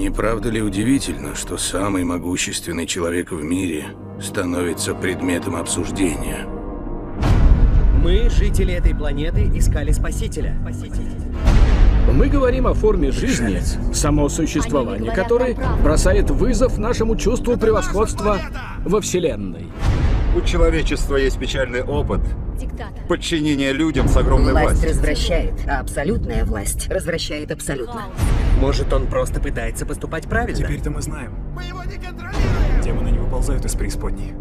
Не правда ли удивительно, что самый могущественный человек в мире становится предметом обсуждения? Мы, жители этой планеты, искали спасителя. Мы говорим о форме жизни, само существование которой бросает вызов нашему чувству превосходства во Вселенной. У человечества есть печальный опыт Диктатор. подчинения людям с огромной Власть властью. развращает, а абсолютная власть развращает абсолютно. Может, он просто пытается поступать правильно? Теперь-то мы знаем. Мы его не контролируем! Демоны не выползают из преисподней.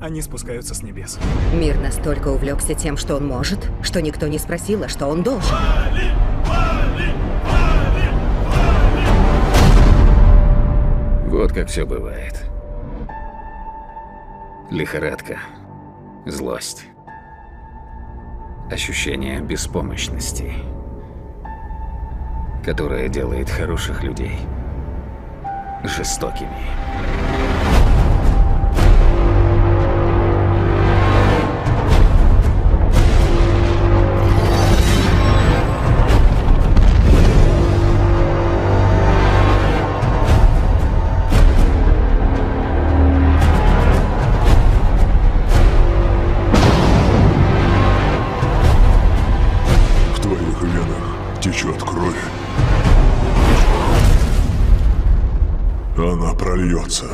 Они спускаются с небес. Мир настолько увлекся тем, что он может, что никто не спросил, а что он должен. Вот как все бывает. Лихорадка, злость, ощущение беспомощности, которое делает хороших людей жестокими. Течет кровь. Она прольется.